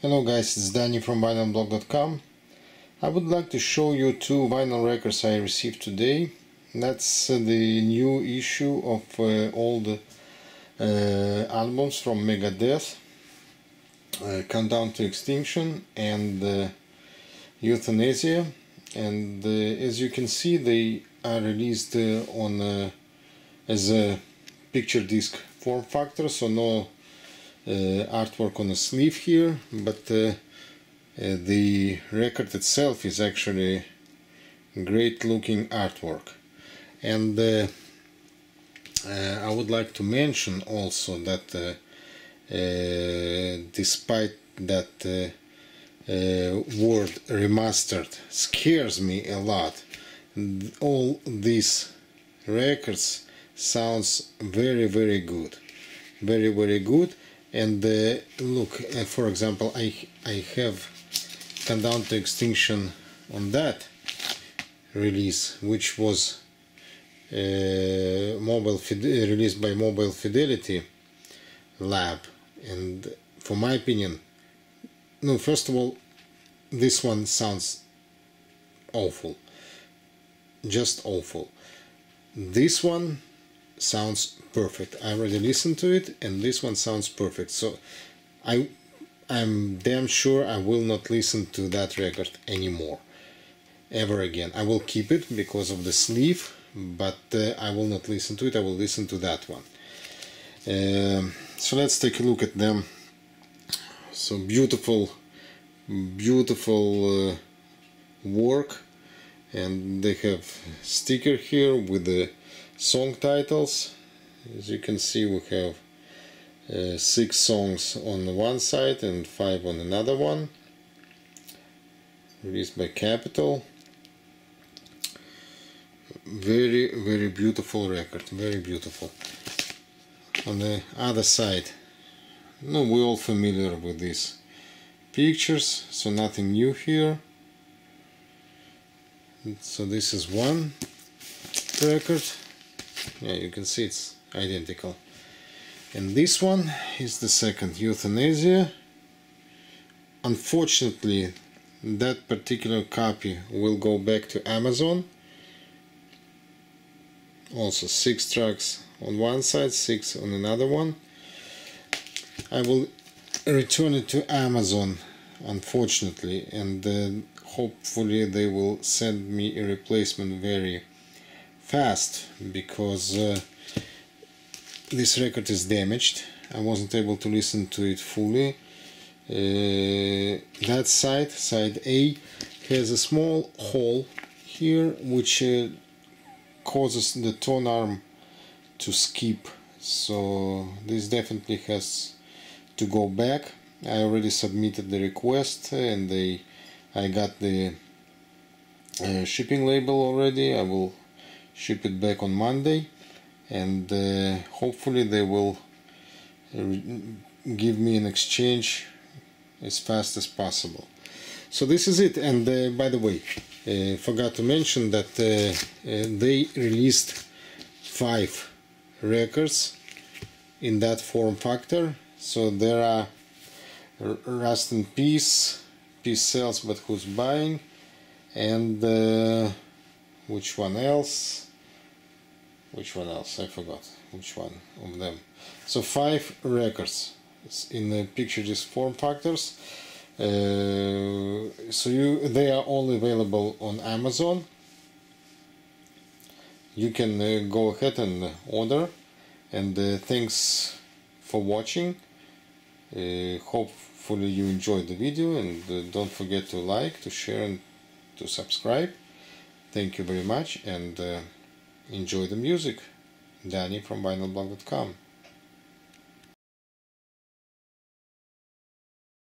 Hello guys, it's Danny from vinylblog.com. I would like to show you two vinyl records I received today. That's uh, the new issue of uh, all the uh, albums from Megadeth, uh, Countdown to Extinction and uh, Youthanasia. And uh, as you can see, they are released on as a picture disc form factor, so no artwork on the sleeve here, but uh, uh, the record itself is actually great looking artwork. And uh, uh, I would like to mention also that uh, uh, despite that uh, uh, word remastered scares me a lot, all these records sounds very very good, very very good and uh, look uh, for example I I have Countdown to Extinction on that release which was uh, mobile fide- released by Mobile Fidelity Lab. And for my opinion no first of all this one sounds awful. Just awful. This one sounds perfect. I already listened to it and this one sounds perfect. So I I'm damn sure I will not listen to that record anymore ever again. I will keep it because of the sleeve, but uh, I will not listen to it. I will listen to that one. Um, so let's take a look at them. So beautiful, beautiful uh, work, and they have sticker here with the song titles. As you can see we have uh, six songs on one side and five on another one. Released by Capitol. Very very beautiful record. Very beautiful. On the other side no we're all familiar with these pictures so nothing new here so this is one record. Yeah you can see it's identical. And this one is the second Youthanasia. Unfortunately that particular copy will go back to Amazon. Also six tracks on one side six on another one. I will return it to Amazon unfortunately and uh, hopefully they will send me a replacement very fast because uh, this record is damaged. I wasn't able to listen to it fully. Uh, that side side A has a small hole here which uh, causes the tone arm to skip. So this definitely has to go back. I already submitted the request and they I got the uh, shipping label already. I will ship it back on Monday and uh, hopefully they will uh, give me an exchange as fast as possible. So this is it and uh, by the way uh, forgot to mention that uh, uh, they released five records in that form factor. So there are Rust in Peace Peace sells but who's buying. And which one else? Which one else? I forgot which one of them. So five records in the picture these form factors. Uh, so you they are all available on Amazon. You can uh, go ahead and order. And uh, thanks for watching uh, hopefully you enjoyed the video and uh, don't forget to like to share and to subscribe thank you very much and uh, enjoy the music. Danny from vinylblog.com.